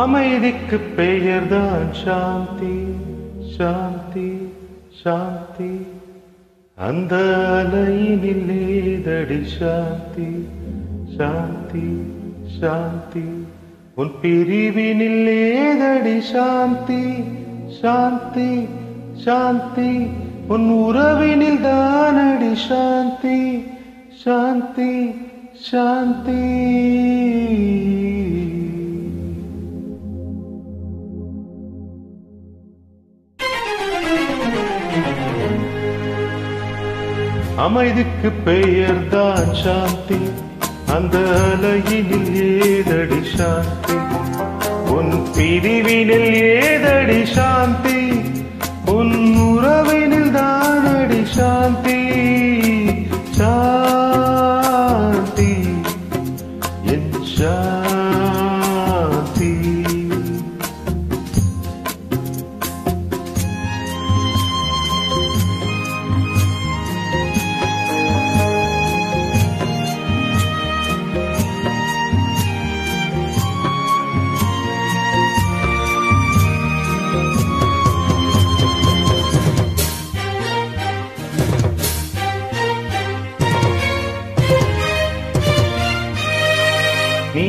அமைதிக்கு பெயர்தான் சாந்தி சாந்தி சாந்தி. அந்த அலையினில் ஏதடி சாந்தி சாந்தி சாந்தி. உன் பிரிவினில் ஏதடி சாந்தி சாந்தி சாந்தி. உன் உறவினில் தானடி சாந்தி சாந்தி சாந்தி. அமைதிக்கு பெயர் தான் சாந்தி. அந்த அலையினில் ஏதடி சாந்தி. உன் பிரிவினில் ஏதடி சாந்தி.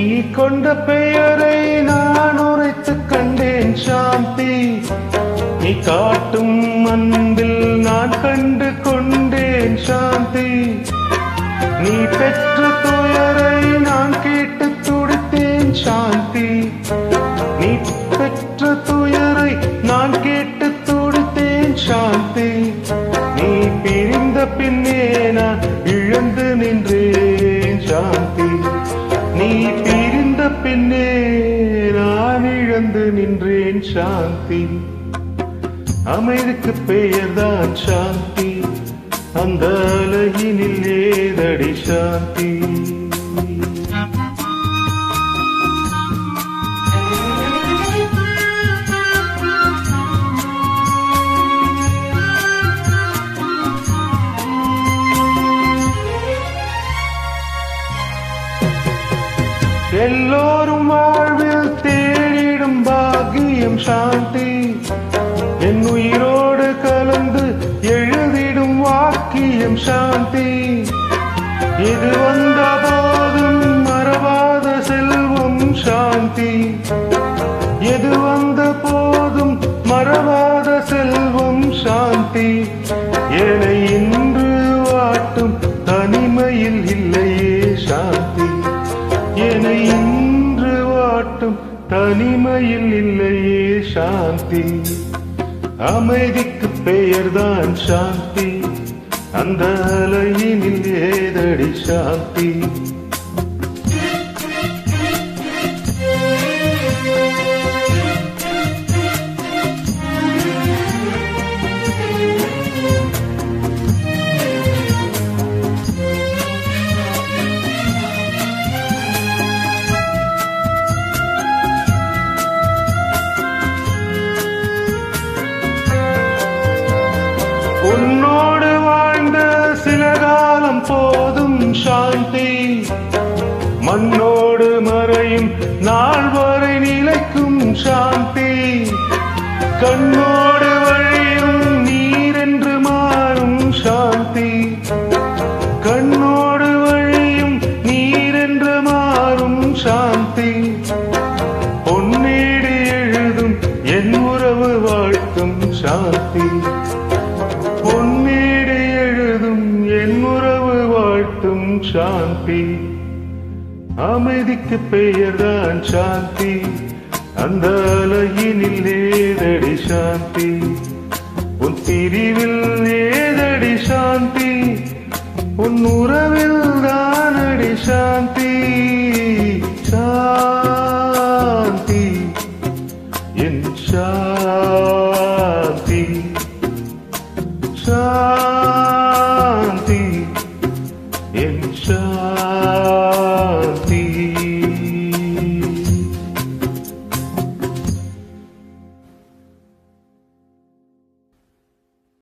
நீ கொண்ட பெயரை நான் உரைத்து கண்டேன் சாந்தி. நீ காட்டும் அன்பில் நான் கண்டு கொண்டேன் சாந்தி. நீ பெற்ற துயரை நான் கேட்டு துடித்தேன் சாந்தி. நீ பெற்ற துயரை நான் கேட்டு துடித்தேன் சாந்தி. நீ பிரிந்த பின்னே நான் இழந்து நின்றேன். சாந்தி. அமைதிக்கு பெயர்தான் சாந்தி. அந்த அழகினில் ஏதடி சாந்தி. எல்லோரும் வாழ்வில் செய்யும் சாந்தி. என் உயிரோடு கலந்து எழுதிடும் வாக்கியம் சாந்தி. இது வந்த போதும் மறவாத செல்வம் சாந்தி. எது வந்த போதும் மறவாத செல்வம் சாந்தி. என்னை இன்று வாட்டும் தனிமையில் இல்லையே சாந்தி. என்னை இன்று வாட்டும் தனிமையில் இல்லையே சாந்தி. அமைதிக்கு பெயர்தான் சாந்தி. அந்த அலையினில் ஏதடி சாந்தி. நாள் வரை நிலைக்கும் சாந்தி. கண்ணோடு வழியும் நீரென்று மாறும் சாந்தி. கண்ணோடு வழியும் நீரென்று மாறும் சாந்தி. பொன்னீடு எழுதும் என் உறவு வாழ்த்தும் சாந்தி. பொன்னீடு எழுதும் என் உறவு வாழ்த்தும் சாந்தி. அமைதிக்கு பெயர்தான் சாந்தி அந்த அலையினில் ஏதடி சாந்தி உன் பிரிவில் ஏதடி சாந்தி உன் உறவில் தானடி சாந்தி சாந்தி என் சாந்தி சாந்தி